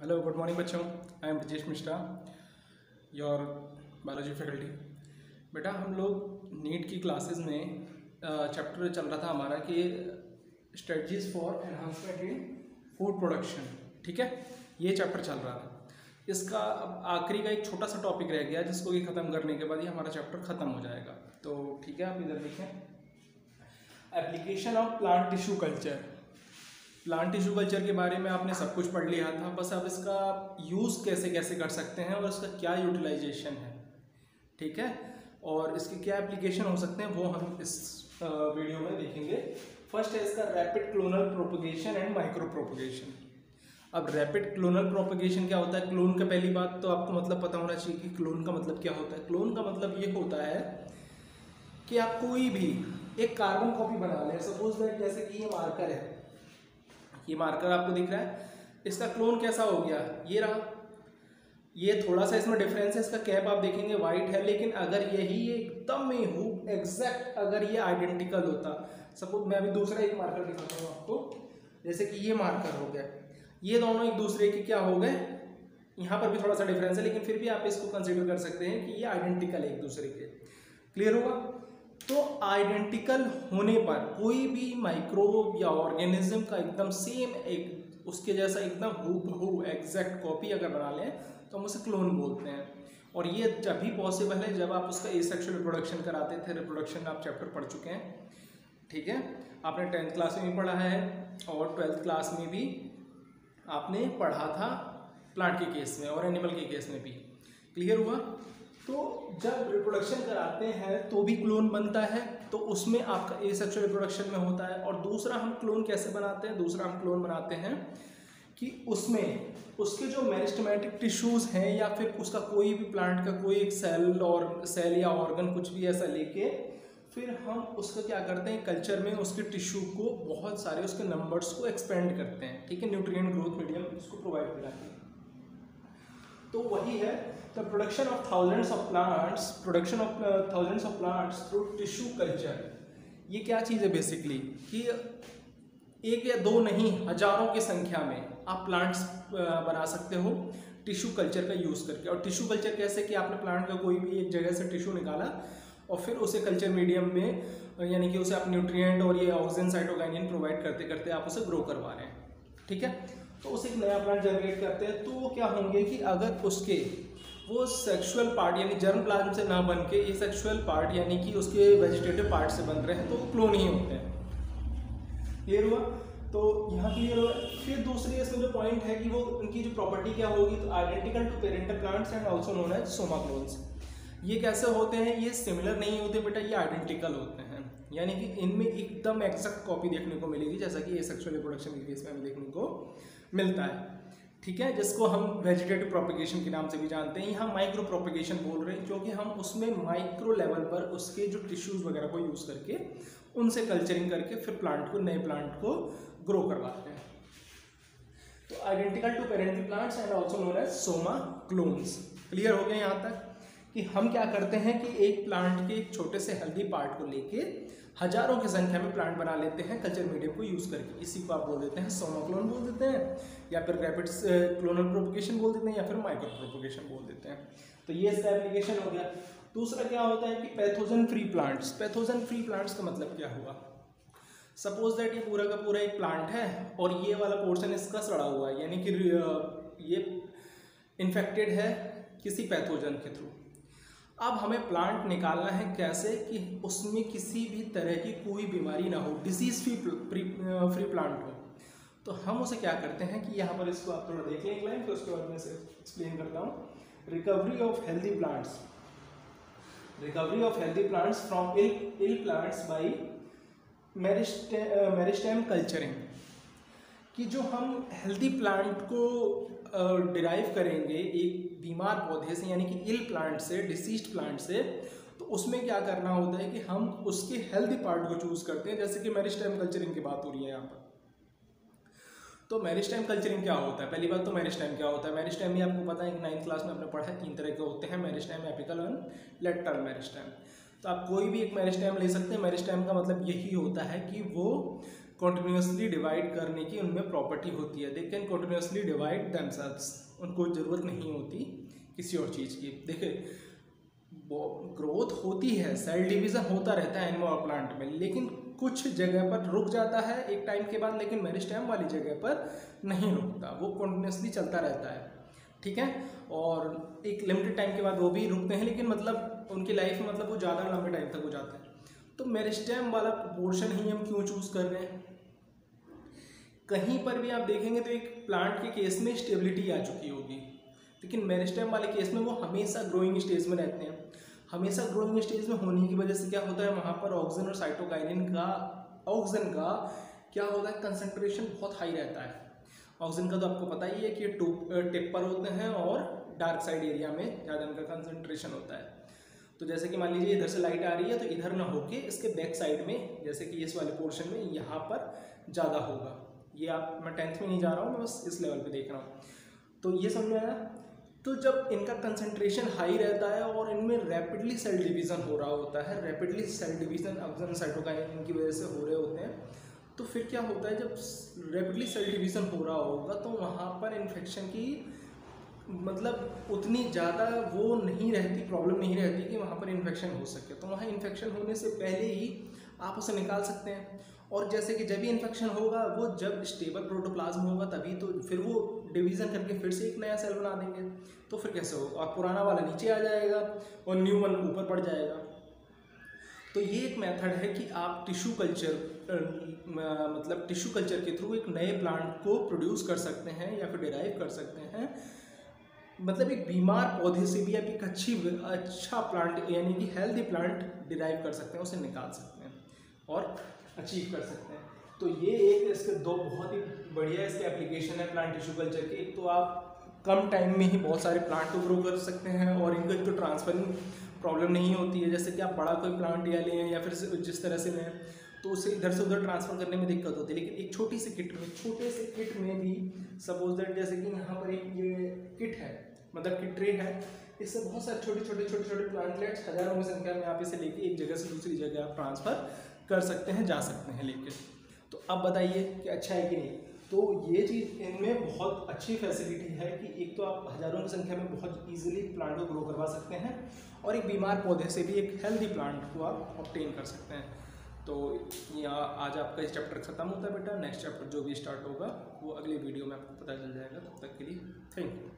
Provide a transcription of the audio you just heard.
Hello good morning बच्चों. I am Brajesh Mishra your biology faculty बेटा, हम लोग नीट की क्लासेस में चैप्टर चल रहा था हमारा कि strategies for enhancement in food production ठीक है? ये चैप्टर चल रहा था. इसका अब आखिरी का एक छोटा सा टॉपिक रह गया, जिसको कि ख़त्म करने के बाद ही हमारा चैप्टर ख़त्म हो जाएगा. तो ठीक है, आप इधर देखें. Application of plant tissue culture plant tissue culture के बारे में आपने सब कुछ पढ़ लिया था, बस अब इसका यूज़ कैसे कैसे कर सकते हैं और इसका क्या यूटिलाइजेशन है? ठीक है? और इसके क्या एप्लीकेशन हो सकते हैं वो हम इस वीडियो में देखेंगे। फ़र्स्ट है इसका rapid clonal propagation and micropropagation अब रैपिड क्लोनल प्रोपोगेशन क्या होता है? क्लोन का पहली बात तो आपको मतलब पता होना चाहिए कि क्लोन का मतलब क्या होता है। क्लोन का मतलब ये होता है कि आप कोई भी एक कार्बन कॉपी बना लें। सपोज़ दैट जैसे कि ये मार्कर है। ये मार्कर आपको दिख रहा है। इसका क्लोन कैसा हो गया? ये रहा। ये थोड़ा सा इसमें डिफरेंस है, इसका कैप आप देखेंगे वाइट है, लेकिन अगर यही एकदम ही हु एग्जैक्ट अगर ये आइडेंटिकल होता। सपोज़ मैं अभी दूसरा एक मार्कर दिखाता हूँ आपको। जैसे कि ये मार्कर हो गया। ये दोनों एक दूसरे के क्या हो गए? यहाँ पर भी थोड़ा सा डिफरेंस है, लेकिन फिर भी आप इसको कंसिडर कर सकते हैं कि ये आइडेंटिकल है एक दूसरे के। क्लियर होगा? तो आइडेंटिकल होने पर कोई भी माइक्रोब या ऑर्गेनिज्म का एकदम सेम एक उसके जैसा एकदम हु एग्जैक्ट कॉपी अगर बना लें तो हम उसे क्लोन बोलते हैं। और ये जब भी पॉसिबल है जब आप उसका ए सेक्शुअल रिप्रोडक्शन कराते थे रिप्रोडक्शन आप चैप्टर पढ़ चुके हैं। ठीक है? आपने टेंथ क्लास में भी पढ़ा है और ट्वेल्थ क्लास में भी आपने पढ़ा था प्लांट के केस में और एनिमल के केस में भी। क्लियर हुआ? तो जब रिप्रोडक्शन कराते हैं तो भी क्लोन बनता है तो उसमें आपका ए सेक्शुअल रिप्रोडक्शन में होता है। और दूसरा हम क्लोन कैसे बनाते हैं? दूसरा हम क्लोन बनाते हैं कि उसमें उसके जो मेरिस्टमेटिक टिश्यूज़ हैं या फिर उसका कोई भी प्लांट का कोई एक सेल और सेल या ऑर्गन कुछ भी ऐसा लेके, फिर हम उसका क्या करते हैं? कल्चर में उसके टिश्यू को बहुत सारे उसके नंबर्स को एक्सपेंड करते हैं। ठीक है? न्यूट्रिएंट ग्रोथ मीडियम उसको प्रोवाइड कराते हैं। तो वही है the production of thousands of plants production of thousands of plants through tissue culture ये क्या चीज़ है बेसिकली कि एक या दो नहीं, हज़ारों की संख्या में आप प्लांट्स बना सकते हो टिश्यू कल्चर का यूज़ करके। और टिश्यू कल्चर कैसे कि आपने प्लांट का कोई भी एक जगह से टिश्यू निकाला और फिर उसे कल्चर मीडियम में, यानी कि उसे आप न्यूट्रिएंट और ये ऑक्सीजन साइटोकाइनिन प्रोवाइड करते करते आप उसे ग्रो करवा रहे हैं। ठीक है? तो उसे एक नया प्लांट जनरेट करते हैं। तो वो क्या होंगे कि अगर उसके वो सेक्सुअल पार्ट यानी जर्म प्लाज्म से ना बन के ये सेक्सुअल पार्ट यानी कि उसके वेजिटेटिव पार्ट से बन रहे हैं तो वो क्लोन ही होते हैं। क्लियर हुआ। तो यहाँ क्लियर हुआ। फिर दूसरी इसमें जो पॉइंट है कि वो उनकी जो प्रॉपर्टी क्या होगी तो identical to parental plants and also known as somaclones ये कैसे होते हैं? ये सिमिलर नहीं होते बेटा, ये आइडेंटिकल होते हैं। यानी कि इनमें एकदम एक्जैक्ट कॉपी देखने को मिलेगी, जैसा कि ये सेक्सुअल रिप्रोडक्शन के केस में हमें देखने को मिलता है। ठीक है, जिसको हम वेजिटेटिव प्रोपिगेशन के नाम से भी जानते हैं। यहाँ माइक्रो प्रोपिगेशन बोल रहे हैं क्योंकि हम उसमें माइक्रो लेवल पर उसके जो टिश्यूज़ वगैरह को यूज़ करके, उनसे कल्चरिंग करके फिर प्लांट को, नए प्लांट को ग्रो करवाते हैं। तो identical to parental plants and also known as somaclones clear हो गया यहाँ तक कि हम क्या करते हैं कि एक प्लांट के एक छोटे से हेल्दी पार्ट को लेके हज़ारों की संख्या में प्लांट बना लेते हैं कल्चर मीडियम को यूज़ करके। इसी को आप बोल देते हैं सोमोक्लोन बोल देते हैं, या फिर रैपिड क्लोनल प्रोपोगेशन बोल देते हैं, या फिर माइक्रो प्रोपोगेशन बोल देते हैं। तो ये इसका एप्लीकेशन हो गया। दूसरा क्या होता है कि pathogen free plants pathogen free plants का मतलब क्या हुआ? सपोज़ दैट ये पूरा का पूरा एक प्लांट है, और ये वाला पोर्शन इसका सड़ा हुआ है, यानी कि ये इन्फेक्टेड है किसी पैथोजन के थ्रू अब हमें प्लांट निकालना है कैसे कि उसमें किसी भी तरह की कोई बीमारी ना हो डिसीज फ्री फ्री प्लांट हो। तो हम उसे क्या करते हैं कि यहाँ पर इसको आप थोड़ा देख लें लाइन तो उसके बाद मैं एक्सप्लेन करता हूँ। Recovery of healthy plants recovery of healthy plants from ill ill plants by meristem culturing कि जो हम हेल्दी प्लांट को डिराइव करेंगे एक बीमार पौधे से, यानी कि इल प्लांट से डिसीज प्लांट से तो उसमें क्या करना होता है कि हम उसके हेल्दी पार्ट को चूज़ करते हैं। जैसे कि मेरिस्टाइम कल्चरिंग की बात हो रही है यहाँ पर। तो मेरिस्टाइम कल्चरिंग क्या होता है? पहली बात तो मेरिस्टाइम क्या होता है? मेरिस्टाइम भी आपको पता है नाइन्थ क्लास में आपने पढ़ा है, तीन तरह के होते हैं मेरिस्टाइम एपिकल और लेटरल मेरिस्टाइम तो आप कोई भी एक मेरिस्टाइम ले सकते हैं। मेरिस्टाइम का मतलब यही होता है कि वो कंटिन्यूसली डिवाइड करने की उनमें प्रॉपर्टी होती है। They can continuously divide themselves उनको ज़रूरत नहीं होती किसी और चीज़ की। देखिए ग्रोथ होती है सेल डिवीज़न होता रहता है एनिमल प्लांट में, लेकिन कुछ जगह पर रुक जाता है एक टाइम के बाद, लेकिन मेरिस्टेम वाली जगह पर नहीं रुकता। वो कंटिन्यूसली चलता रहता है। ठीक है? और एक लिमिटेड टाइम के बाद वो भी रुकते हैं, लेकिन मतलब उनकी लाइफ में मतलब वो ज़्यादा लंबे टाइम तक हो जाते हैं। तो मेरिस्टेम वाला पोर्शन ही हम क्यों चूज़ कर रहे हैं? कहीं पर भी आप देखेंगे तो एक प्लांट के केस में स्टेबिलिटी आ चुकी होगी। लेकिन मेरिस्टेम वाले केस में वो हमेशा ग्रोइंग स्टेज में रहते हैं। हमेशा ग्रोइंग स्टेज में होने की वजह से क्या होता है? वहाँ पर ऑक्सीजन और साइटोकाइनिन का ऑक्सीजन का क्या होता है? कंसनट्रेशन बहुत हाई रहता है। ऑक्सीजन का तो आपको पता ही है कि टिप्पर होते हैं और डार्क साइड एरिया में ज़्यादा इनका कंसनट्रेशन होता है। तो जैसे कि मान लीजिए इधर से लाइट आ रही है तो इधर ना होके इसके बैक साइड में, जैसे कि इस वाले पोर्शन में यहाँ पर ज़्यादा होगा। ये आप, मैं टेंथ में नहीं जा रहा हूँ, मैं बस इस लेवल पे देख रहा हूँ। तो ये समझ में आया? तो जब इनका कंसंट्रेशन हाई रहता है और इनमें रैपिडली सेल डिवीज़न हो रहा होता है rapidly cell division oxygen cytokine की वजह से हो रहे होते हैं तो फिर क्या होता है, जब रैपिडली सेल डिवीज़न हो रहा होगा तो वहाँ पर इन्फेक्शन की मतलब उतनी ज़्यादा वो नहीं रहती प्रॉब्लम नहीं रहती कि वहाँ पर इन्फेक्शन हो सके। तो वहाँ इन्फेक्शन होने से पहले ही आप उसे निकाल सकते हैं। और जैसे कि जब भी इन्फेक्शन होगा, वो जब स्टेबल प्रोटोप्लाज्म होगा, तभी तो फिर वो डिवीज़न करके फिर से एक नया सेल बना देंगे। तो फिर कैसे होगा? और पुराना वाला नीचे आ जाएगा और न्यू वन ऊपर पड़ जाएगा। तो ये एक मेथड है कि आप टिश्यू कल्चर मतलब टिश्यू कल्चर के थ्रू एक नए प्लांट को प्रोड्यूस कर सकते हैं या फिर डिराइव कर सकते हैं। मतलब एक बीमार पौधे से भी आप एक अच्छी अच्छा प्लांट यानी कि हेल्दी प्लांट डिराइव कर सकते हैं, उसे निकाल सकते हैं और अचीव कर सकते हैं। तो ये एक इसके दो बहुत ही बढ़िया इसके एप्लीकेशन है प्लांट टिश्यू कल्चर के। एक तो आप कम टाइम में ही बहुत सारे प्लांट को ग्रो कर सकते हैं और इनका जो ट्रांसफरिंग प्रॉब्लम नहीं होती है। जैसे कि आप बड़ा कोई प्लांट या लें या फिर जिस तरह से लें तो उसे इधर से उधर ट्रांसफ़र करने में दिक्कत होती है। लेकिन एक छोटी सी किट में, छोटे से किट में भी सपोज़ दैट जैसे कि यहाँ पर एक ये किट है मतलब कि ट्रे है, इससे बहुत सारे छोटे छोटे छोटे छोटे प्लांटलेट्स हज़ारों की संख्या में आप इसे लेके एक जगह से दूसरी जगह आप ट्रांसफ़र कर सकते हैं, जा सकते हैं लेके। तो अब बताइए कि अच्छा है कि नहीं? तो ये चीज़ इनमें बहुत अच्छी फैसिलिटी है कि एक तो आप हज़ारों की संख्या में बहुत इजीली प्लांट को ग्रो करवा सकते हैं और एक बीमार पौधे से भी एक हेल्दी प्लांट को आप ऑप्टेन कर सकते हैं। तो यहाँ आज आपका इस चैप्टर ख़त्म होता है बेटा। नेक्स्ट चैप्टर जो भी स्टार्ट होगा, वो अगले वीडियो में आपको पता चल जाएगा। तब तक के लिए थैंक यू